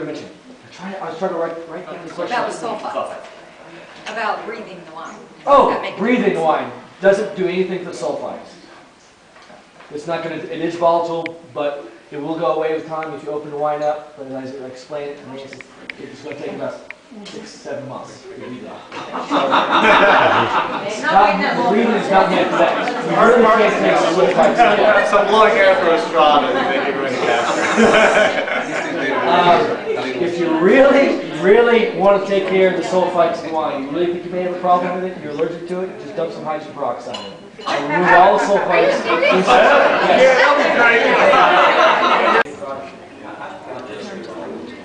I mentioned, I try, I was trying to write, write down the question. About the sulfite, about breathing the wine. That Oh, make a breathing the difference? wine, doesn't do anything to the sulfites. It's not gonna, it is volatile, but it will go away with time if you open the wine up, but as I explain it, and it's, it's gonna take about six, seven months. to do that. It's not waiting that Not- long. Breathing is not meant for that. You really can't take sulfites out. Some blowing air through a straw to make it go any faster. Um, If you really, really want to take care of the sulfites in the wine, you really think you may have a problem with it, you're allergic to it, just dump some hydrogen peroxide in it. It'll Remove all the sulfites.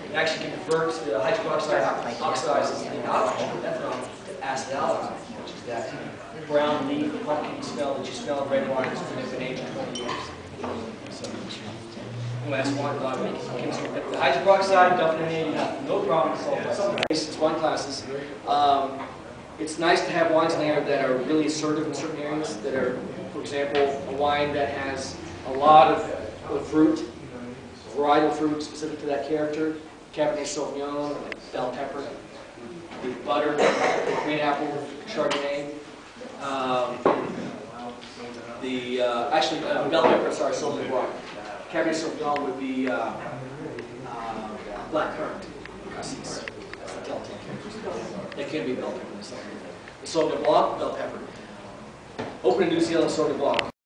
It actually converts the hydrogen peroxide oxidizes the alcohol, ethanol, to acid alcohol, which is that brown leaf pumpkin smell that you smell in red wines when they've been aged 20 years. That's one, have no problem with sulfites. It's wine classes. Um, It's nice to have wines in there that are really assertive in certain areas, that are, for example, a wine that has a lot of of fruit, varietal fruit specific to that character, Cabernet Sauvignon, bell pepper, the butter, green apple, Chardonnay. Um, The, uh, actually, uh, bell pepper, sorry, Sauvignon Blanc. Cabernet Sauvignon would be uh, uh, black currant. That's the Delta. It can be bell pepper. Sauvignon bell pepper. Open in New Zealand Sauvignon Blanc.